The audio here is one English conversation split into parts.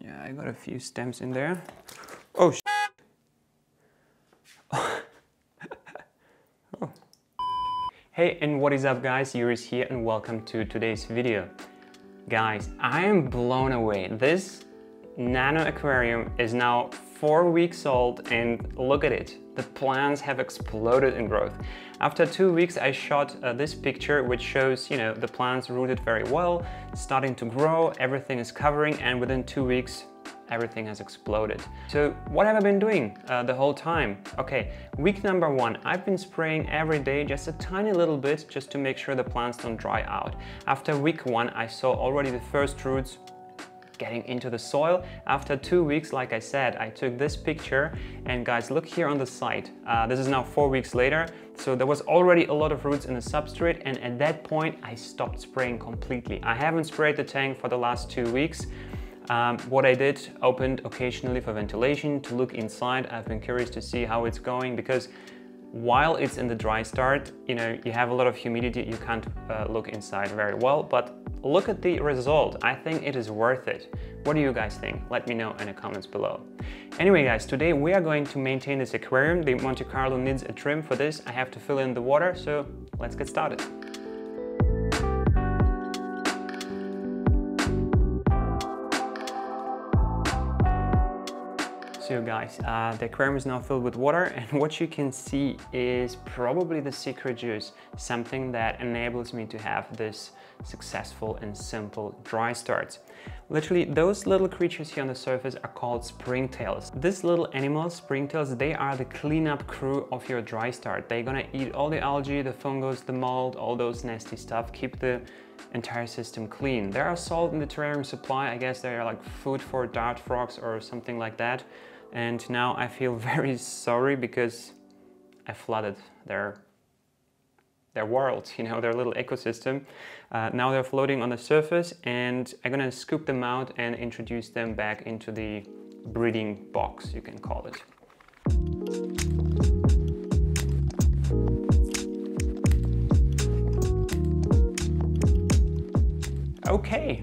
Yeah, I got a few stems in there. Oh, oh. Hey, and what is up guys? Jurijs here and welcome to today's video. Guys, I am blown away. This nano aquarium is now four weeks old and look at it. The plants have exploded in growth. After two weeks, I shot uh, this picture which shows, you know, the plants rooted very well, starting to grow, everything is covering and within two weeks, everything has exploded. So what have I been doing uh, the whole time? Okay, week number one, I've been spraying every day just a tiny little bit just to make sure the plants don't dry out. After week one, I saw already the first roots getting into the soil. After two weeks, like I said, I took this picture and guys, look here on the site. Uh, this is now four weeks later. So there was already a lot of roots in the substrate and at that point, I stopped spraying completely. I haven't sprayed the tank for the last two weeks. Um, what I did, opened occasionally for ventilation to look inside. I've been curious to see how it's going because while it's in the dry start, you know, you have a lot of humidity, you can't uh, look inside very well, but look at the result. I think it is worth it. What do you guys think? Let me know in the comments below. Anyway guys, today we are going to maintain this aquarium. The Monte Carlo needs a trim for this. I have to fill in the water, so let's get started. So guys, uh, the aquarium is now filled with water and what you can see is probably the secret juice, something that enables me to have this successful and simple dry starts. Literally, those little creatures here on the surface are called springtails. These little animals, springtails, they are the cleanup crew of your dry start. They're gonna eat all the algae, the fungus, the mold, all those nasty stuff, keep the entire system clean. There are salt in the terrarium supply. I guess they are like food for dart frogs or something like that and now I feel very sorry because I flooded their their world, you know, their little ecosystem. Uh, now they're floating on the surface and I'm gonna scoop them out and introduce them back into the breeding box, you can call it. Okay,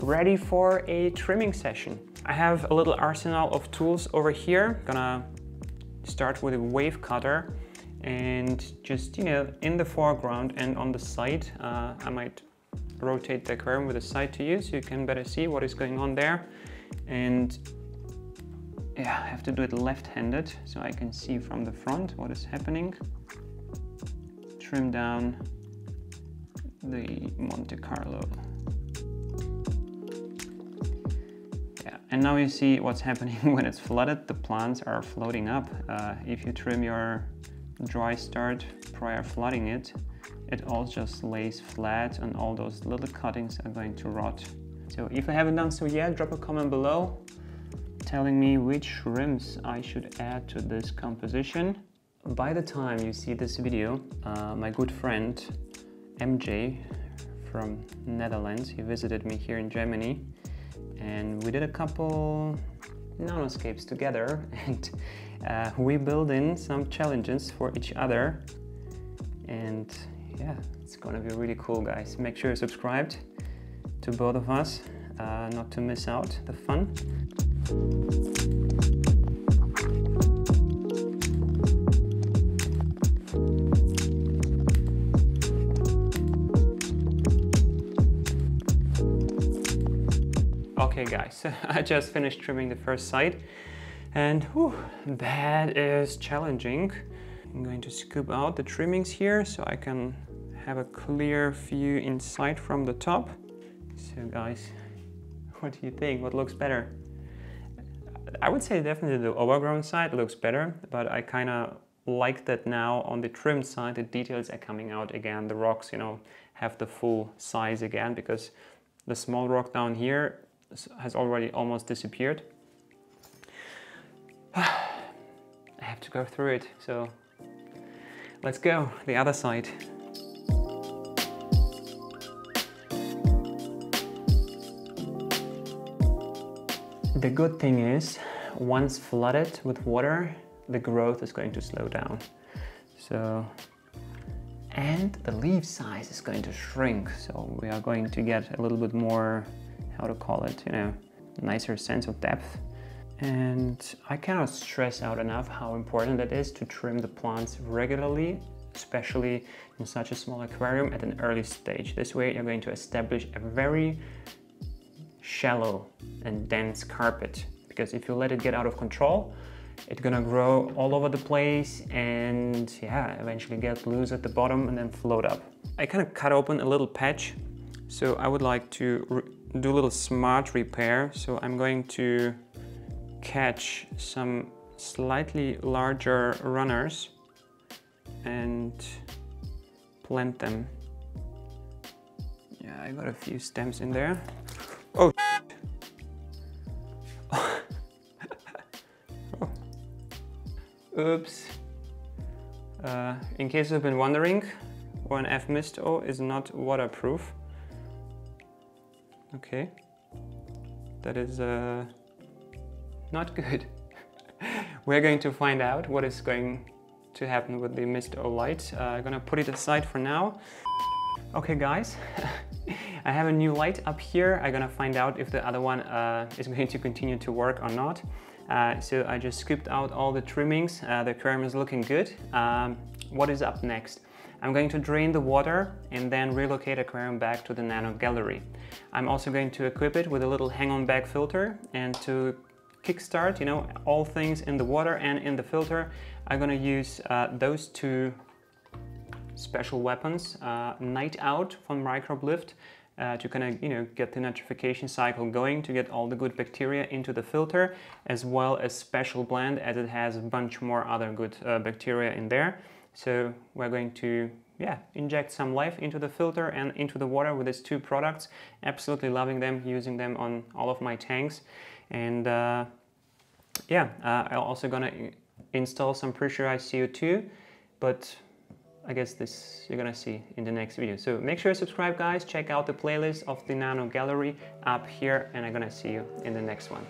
ready for a trimming session. I have a little arsenal of tools over here. Gonna start with a wave cutter and just, you know, in the foreground and on the side, uh, I might rotate the aquarium with the side to you so you can better see what is going on there. And yeah, I have to do it left-handed so I can see from the front what is happening. Trim down the Monte Carlo And now you see what's happening when it's flooded. The plants are floating up. Uh, if you trim your dry start prior flooding it, it all just lays flat and all those little cuttings are going to rot. So if I haven't done so yet, drop a comment below telling me which shrimps I should add to this composition. By the time you see this video, uh, my good friend MJ from Netherlands, he visited me here in Germany and we did a couple nanoscapes together and uh, we build in some challenges for each other. And yeah it's gonna be really cool guys. Make sure you're subscribed to both of us uh, not to miss out the fun Okay guys, I just finished trimming the first side and whew, that is challenging. I'm going to scoop out the trimmings here so I can have a clear view inside from the top. So guys, what do you think? What looks better? I would say definitely the overgrown side looks better, but I kind of like that now on the trimmed side, the details are coming out again. The rocks, you know, have the full size again because the small rock down here has already almost disappeared. I have to go through it, so let's go, the other side. The good thing is, once flooded with water, the growth is going to slow down. So, and the leaf size is going to shrink. So we are going to get a little bit more how to call it, you know, nicer sense of depth. And I cannot stress out enough how important it is to trim the plants regularly, especially in such a small aquarium at an early stage. This way you're going to establish a very shallow and dense carpet because if you let it get out of control, it's gonna grow all over the place and yeah, eventually get loose at the bottom and then float up. I kind of cut open a little patch, so I would like to do a little smart repair. So I'm going to catch some slightly larger runners and plant them. Yeah, I got a few stems in there. Oh, Oops. Uh, in case you've been wondering, ONF Misto is not waterproof. Okay. That is uh, not good. We're going to find out what is going to happen with the Misto light. Uh, I'm gonna put it aside for now. Okay guys, I have a new light up here. I'm gonna find out if the other one uh, is going to continue to work or not. Uh, so I just scooped out all the trimmings. Uh, the aquarium is looking good. Um, what is up next? I'm going to drain the water and then relocate aquarium back to the Nano Gallery. I'm also going to equip it with a little hang-on back filter and to kickstart, you know, all things in the water and in the filter, I'm gonna use uh, those two special weapons, uh, Nite Out from Microbe Lift uh, to kind of you know get the nitrification cycle going to get all the good bacteria into the filter as well as special blend as it has a bunch more other good uh, bacteria in there so we're going to yeah inject some life into the filter and into the water with these two products absolutely loving them using them on all of my tanks and uh, yeah uh, I'm also gonna install some pressurized CO2 but I guess this you're gonna see in the next video. So make sure you subscribe guys, check out the playlist of the Nano Gallery up here and I'm gonna see you in the next one.